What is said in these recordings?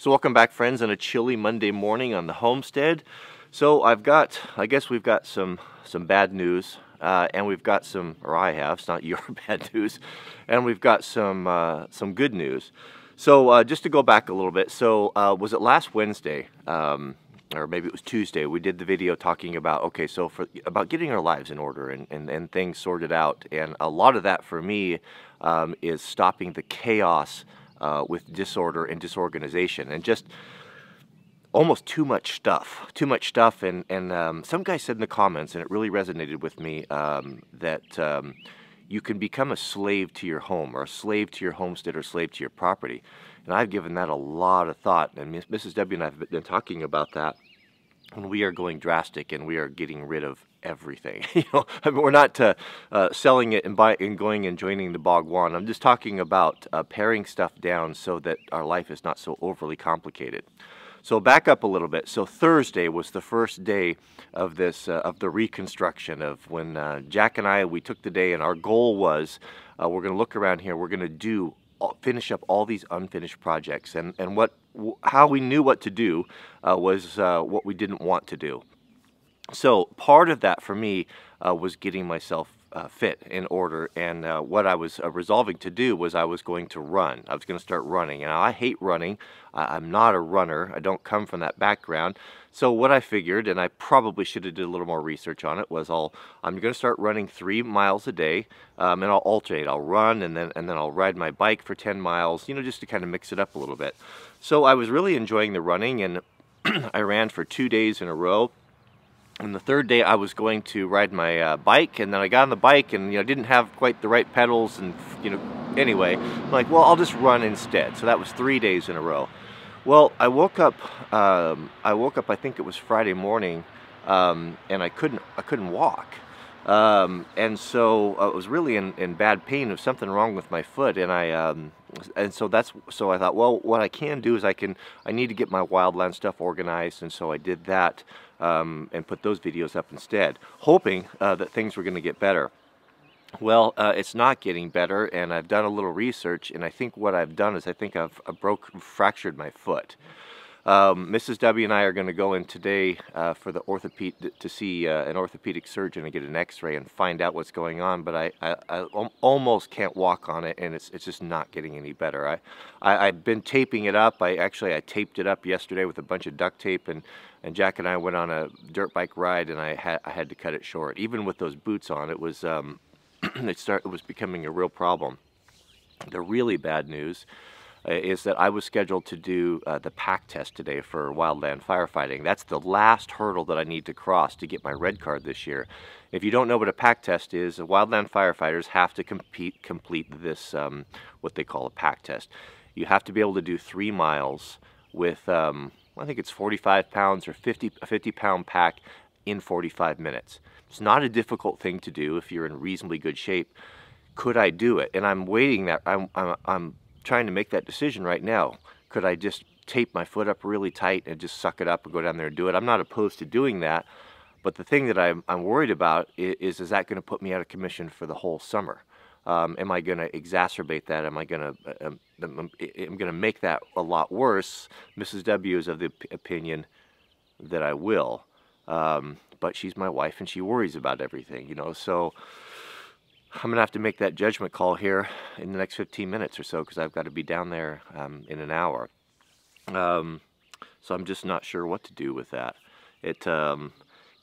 So welcome back friends on a chilly Monday morning on the homestead. So I've got, I guess we've got some, some bad news uh, and we've got some, or I have, it's not your bad news, and we've got some, uh, some good news. So uh, just to go back a little bit, so uh, was it last Wednesday, um, or maybe it was Tuesday, we did the video talking about, okay, so for about getting our lives in order and, and, and things sorted out. And a lot of that for me um, is stopping the chaos uh, with disorder and disorganization and just almost too much stuff too much stuff. And and um, some guy said in the comments and it really resonated with me um, that um, you can become a slave to your home or a slave to your homestead or a slave to your property. And I've given that a lot of thought. And Mrs. W and I have been talking about that and we are going drastic and we are getting rid of everything. you know, I mean, we're not uh, uh, selling it and, and going and joining the Bhagwan. I'm just talking about uh, paring stuff down so that our life is not so overly complicated. So back up a little bit. So Thursday was the first day of this uh, of the reconstruction of when uh, Jack and I we took the day and our goal was uh, we're going to look around here. We're going to do finish up all these unfinished projects and and what how we knew what to do was what we didn't want to do. So part of that for me uh, was getting myself uh, fit in order and uh, what I was uh, resolving to do was I was going to run. I was going to start running and I hate running. I'm not a runner. I don't come from that background. So what I figured, and I probably should have did a little more research on it, was I'll I'm going to start running three miles a day, um, and I'll alternate. I'll run and then and then I'll ride my bike for 10 miles, you know, just to kind of mix it up a little bit. So I was really enjoying the running, and I ran for two days in a row and the third day I was going to ride my uh, bike and then I got on the bike and you know didn't have quite the right pedals and you know anyway. I'm like well I'll just run instead. So that was three days in a row. Well I woke up um, I woke up I think it was Friday morning um, and I couldn't I couldn't walk um, and so I was really in, in bad pain was something wrong with my foot and I um, and so that's so I thought well what I can do is I can I need to get my wildland stuff organized and so I did that um, and put those videos up instead, hoping uh, that things were going to get better. Well, uh, it's not getting better, and I've done a little research, and I think what I've done is I think I've, I've broke, fractured my foot. Um, Mrs. W and I are going to go in today uh, for the orthopedic to see uh, an orthopedic surgeon and get an X-ray and find out what's going on. But I, I, I, almost can't walk on it, and it's it's just not getting any better. I, I have been taping it up. I actually I taped it up yesterday with a bunch of duct tape, and and Jack and I went on a dirt bike ride, and I had I had to cut it short. Even with those boots on, it was um, it start it was becoming a real problem. The really bad news is that I was scheduled to do uh, the pack test today for wildland firefighting. That's the last hurdle that I need to cross to get my red card this year. If you don't know what a pack test is, wildland firefighters have to compete, complete this, um, what they call a pack test. You have to be able to do three miles with, um, I think it's 45 pounds or 50, a 50 pound pack in 45 minutes. It's not a difficult thing to do if you're in reasonably good shape. Could I do it? And I'm waiting that, I'm, I'm, I'm trying to make that decision right now. Could I just tape my foot up really tight and just suck it up and go down there and do it? I'm not opposed to doing that, but the thing that I'm, I'm worried about is, is that going to put me out of commission for the whole summer? Um, am I going to exacerbate that? Am I going to um, I'm going to make that a lot worse? Mrs. W is of the opinion that I will, um, but she's my wife and she worries about everything, you know. So I'm to have to make that judgment call here in the next 15 minutes or so because I've got to be down there um, in an hour. Um, so I'm just not sure what to do with that. It, um,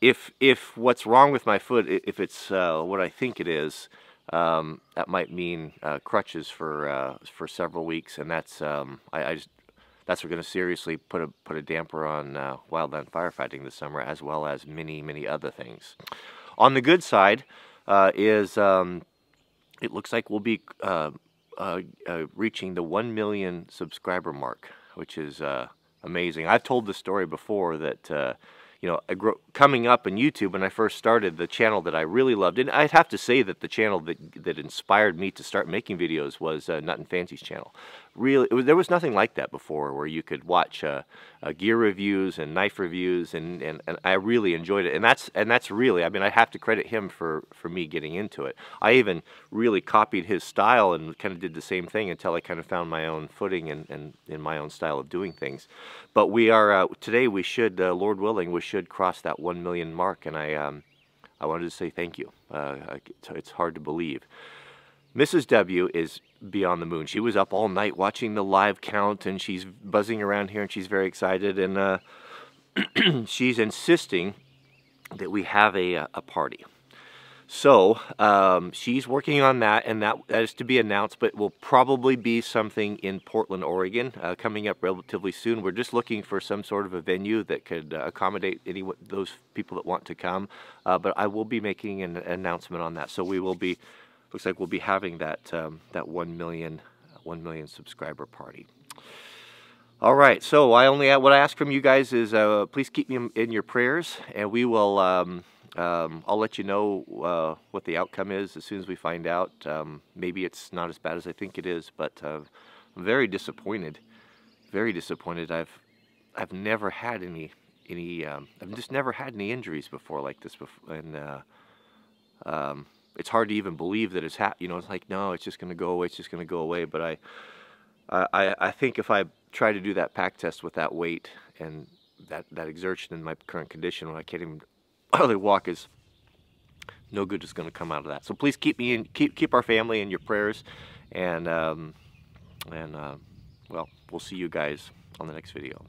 if, if what's wrong with my foot, if it's uh, what I think it is, um, that might mean uh, crutches for uh, for several weeks, and that's um, I, I, just that's going to seriously put a put a damper on uh, wildland firefighting this summer, as well as many many other things. On the good side, uh, is um, it looks like we'll be uh, uh, uh reaching the 1 million subscriber mark, which is uh, amazing. I've told the story before that uh, you know, coming up in YouTube when I first started, the channel that I really loved, and I'd have to say that the channel that, that inspired me to start making videos was uh, Nutnfancy's channel. really, was, there was nothing like that before where you could watch uh, uh, gear reviews and knife reviews, and, and, and I really enjoyed it. And that's and that's really, I mean, I have to credit him for for me getting into it. I even really copied his style and kind of did the same thing until I kind of found my own footing and, and in my own style of doing things. But we are uh, today. We should, uh, Lord willing, we should cross that one million mark, and I um, I wanted to say thank you. Uh, it's hard to believe. Mrs. W is beyond the moon. She was up all night watching the live count and she's buzzing around here and she's very excited and uh, she's insisting that we have a, a party. So um, she's working on that, and that, that is to be announced, but will probably be something in Portland, Oregon, uh, coming up relatively soon. We're just looking for some sort of a venue that could uh, accommodate any those people that want to come. Uh, but I will be making an announcement on that. So we will be looks like we'll be having that um, that one million one million subscriber party. All right, so I only what I ask from you guys is uh, please keep me in your prayers, and we will. Um, um, I'll let you know uh, what the outcome is as soon as we find out. Um, maybe it's not as bad as I think it is, but uh, I'm very disappointed. Very disappointed. I've I've never had any any. Um, I've just never had any injuries before like this before, and uh, um, it's hard to even believe that it's happened. You know, it's like, no, it's just going to go away. It's just going to go away. But I, I, I think if I try to do that pack test with that weight and that, that exertion in my current condition when I can't even hardly walk is no good is going to come out of that. So please keep me in, keep, keep our family in your prayers. And, um, and, uh, well, we'll see you guys on the next video.